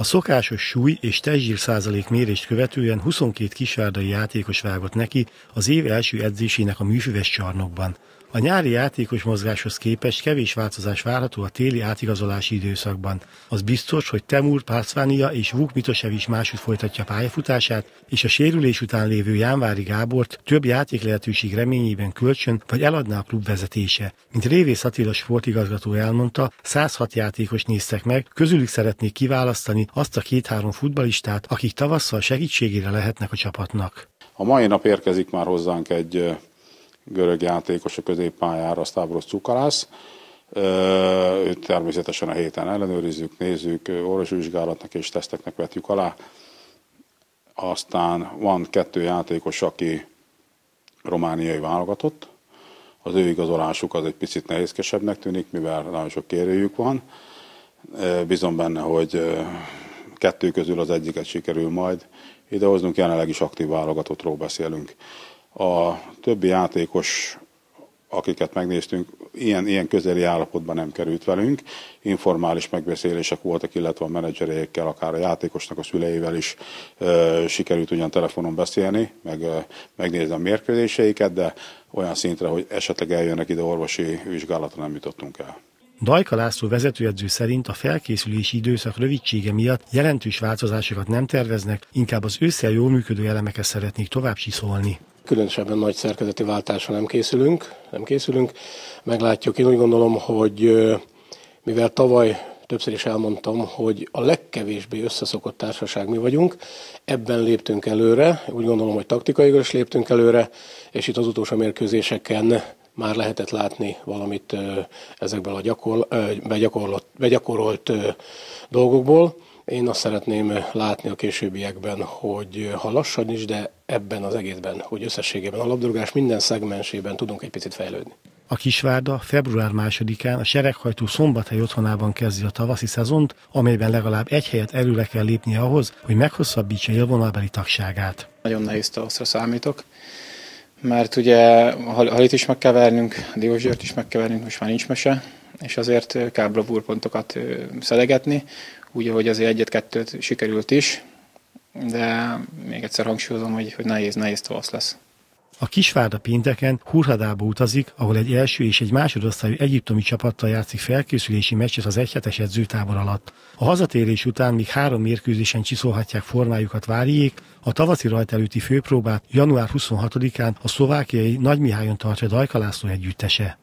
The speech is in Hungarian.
A szokásos súly és testzsír százalék mérést követően 22 kisvárdai játékos vágott neki az év első edzésének a műfüves csarnokban. A nyári játékos mozgáshoz képest kevés változás várható a téli átigazolási időszakban. Az biztos, hogy Temur, Párcvánia és Vuk Mitosev is máshogy folytatja pályafutását, és a sérülés után lévő Jánvári Gábort több játék lehetőség reményében kölcsön vagy eladná a klub vezetése. Mint Révész Attila sportigazgató elmondta, 106 játékos néztek meg, közülük szeretnék kiválasztani azt a két-három futbalistát, akik tavasszal segítségére lehetnek a csapatnak. A mai nap érkezik már hozzánk egy görög játékos a középpályára, Stavros Cukalász. Őt természetesen a héten ellenőrizzük, nézzük, orvosvizsgálatnak és teszteknek vetjük alá. Aztán van kettő játékos, aki romániai válogatott. Az ő igazolásuk az egy picit nehézkesebbnek tűnik, mivel nagyon sok kérőjük van. Bízom benne, hogy kettő közül az egyiket sikerül majd idehoznunk, jelenleg is aktív válogatottról beszélünk. A többi játékos, akiket megnéztünk, ilyen, ilyen közeli állapotban nem került velünk. Informális megbeszélések voltak, illetve a menedzserékkel, akár a játékosnak a szüleivel is e, sikerült ugyan telefonon beszélni, meg e, megnézni a mérkőzéseiket, de olyan szintre, hogy esetleg eljönnek ide orvosi vizsgálatra nem jutottunk el. Dajka László vezetőedző szerint a felkészülési időszak rövidsége miatt jelentős változásokat nem terveznek, inkább az ősszel jól működő elemekhez szeretnék tovább csiszolni. Különösebben nagy szerkezeti váltásra nem készülünk, nem készülünk. Meglátjuk, én úgy gondolom, hogy mivel tavaly többször is elmondtam, hogy a legkevésbé összeszokott társaság mi vagyunk, ebben léptünk előre, úgy gondolom, hogy taktikailag is léptünk előre, és itt az utolsó mérkőzéseken már lehetett látni valamit ezekből a gyakor, begyakorolt, begyakorolt dolgokból. Én azt szeretném látni a későbbiekben, hogy ha lassan is, de ebben az egészben, hogy összességében a labdarúgás minden szegmensében tudunk egy picit fejlődni. A Kisvárda február másodikán a sereghajtó szombathely otthonában kezdi a tavaszi szezont, amelyben legalább egy helyet előre kell lépni ahhoz, hogy meghosszabbítsa élvonalbeli tagságát. Nagyon nehéz tavaszra számítok, mert ugye Halit is meg kell is meg most már nincs mese, és azért kell bravúrpontokat szedegetni, úgy, ahogy azért egyet-kettőt sikerült is, de még egyszer hangsúlyozom, hogy, hogy nehéz, nehéz tavasz lesz. A Kisvárda pénteken Hurhadába utazik, ahol egy első és egy másodosztályú egyiptomi csapattal játszik felkészülési meccset az egyhetes edzőtábor alatt. A hazatérés után még három mérkőzésen csiszolhatják formájukat várjék, a tavaszi rajt előtti főpróbát január 26-án a szlovákiai Nagymihályon tartja Dajka László együttese.